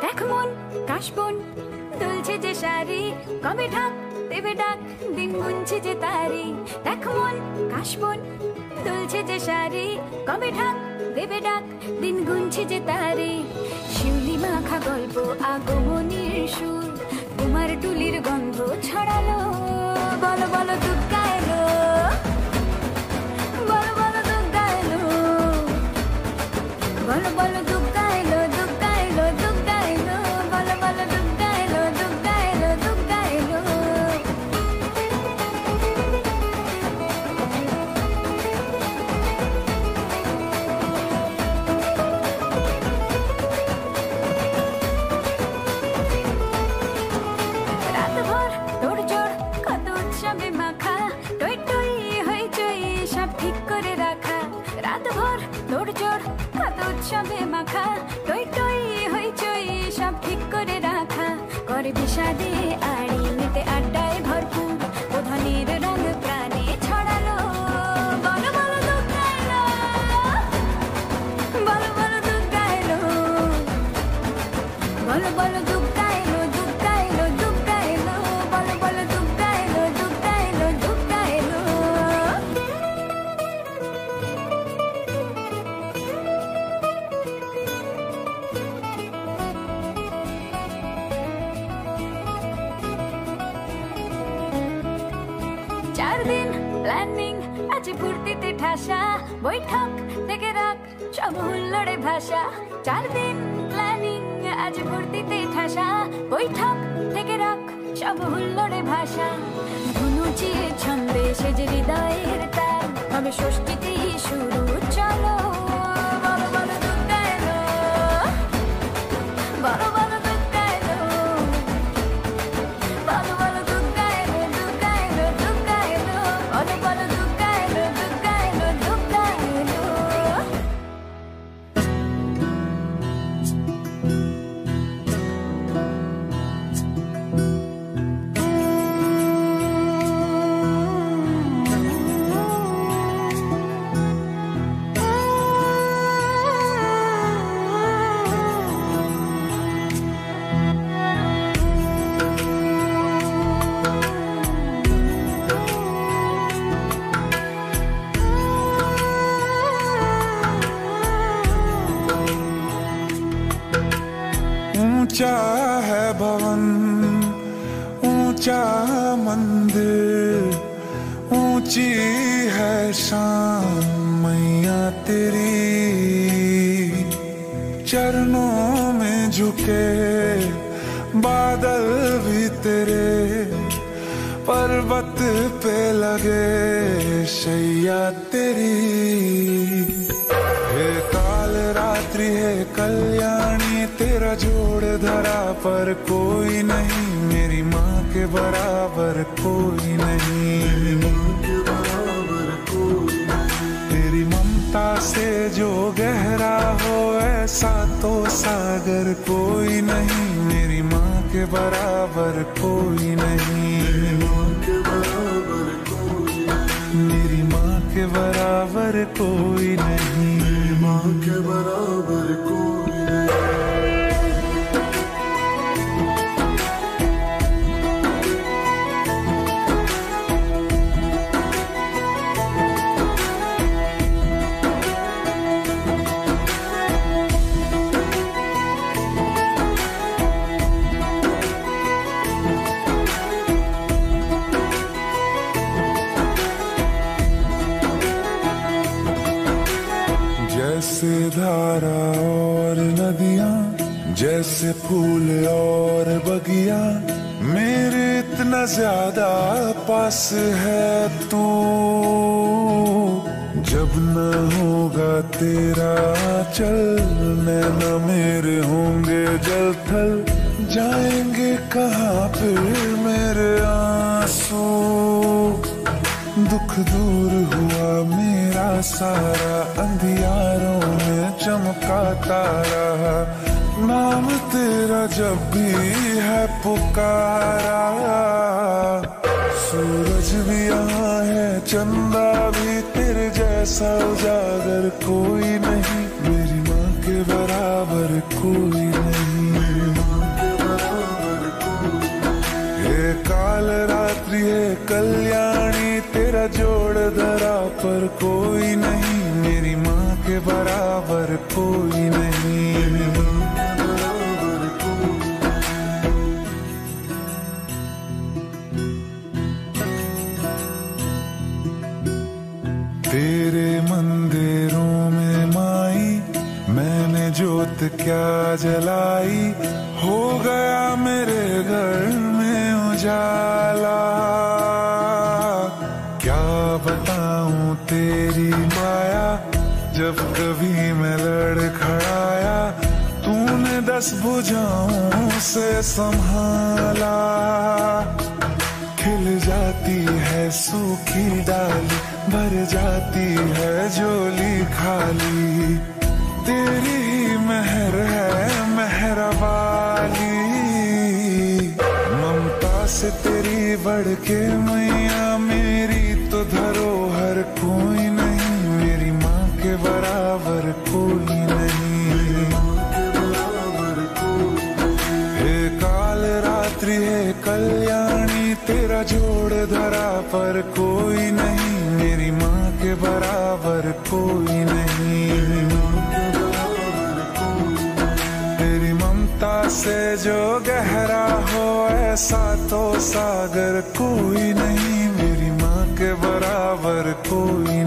দেখ মন কাশবন দুলছে যে শাড়ি, কবে ঢাক দেবে ডাক? দিন গুনছে যে তারি। দেখো মন কাশবন দুলছে যে শাড়ি, কবে ঢাক দেবে ডাক? দিন গুনছে যে তারি। শিউলি মাখা গল্প, আগমনীর সুর। তোমার টুলির গন্ধ ছড়ালো। করে বিষাদে আড়ি মেতে আড্ডায় ভরপুর প্রধানের রঙ প্রাণে ছড়ালো বলো বলো দুধ গাইলো বলো বলো দুধ গাইলো বলো বলো চার দিন প্ল্যানিং আছে ফুর্তিতে ঠাসা। বৈঠক থেকে রাখ, সব হুল্লোড়ে ভাষা চার দিন প্ল্যানিং আজ ফুর্তিতে ঠাসা। বৈঠক থেকে রাখ, সব হুল্লোড়ে ভাষা ধুনুচিয়ে ছন্দে সেজে হৃদয়ের তার হবে ষষ্ঠীতেই শুরু। ऊँचा है भवन, ऊँचा मंदिर, ऊँची है शान मैया तेरी। चरणों में झुके बादल भी तेरे, पर्वत पे लगे शैया तेरी। हे काल रात्रि है कल्याणी तेरा जोड़ धरा पर कोई नहीं, मेरी माँ के बराबर कोई नहीं। तेरी ममता से जो गहरा हो, ऐसा तो सागर कोई नहीं, मेरी माँ के बराबर कोई नहीं। मेरी माँ के बराबर कोई नहीं। माँ के बराबर जैसे धारा और नदियाँ, जैसे फूल और बगिया। मेरे इतना ज़्यादा पास है तू। जब न होगा तेरा चल न मेरे होंगे जल थल। जाएँगे कहाँ फिर मेरे आँसू? दुख दूर हुआ मेरा सारा अंधियारों में चमका तारा नाम तेरा जब भी है पुकारा। सूरज भी यहाँ है, चंदा भी तेरे जैसा उजागर कोई नहीं। मेरी माँ के बराबर कोई नहीं। मेरी काल रात्रि है, कल्याणी तेरा जोड़ दर पर कोई नहीं, मेरी माँ के बराबर कोई नहीं। तेरे मंदिरों में माई, मैंने जोत क्या जलाई? हो गया मेरे घर में उजाला। तेरी माया, जब कभी मैं लड़ लड़खड़ाया तूने दस भुजाओं से संभाला। खिल जाती है सूखी डाली, भर जाती है झोली खाली। तेरी ही मेहर है मेहर वाली ममता से तेरी बढ़ के मैया मेरी तो धरोहर धरा पर कोई नहीं, मेरी माँ के बराबर कोई नहीं। तेरी ममता से जो गहरा हो, ऐसा तो सागर कोई नहीं, मेरी माँ के बराबर कोई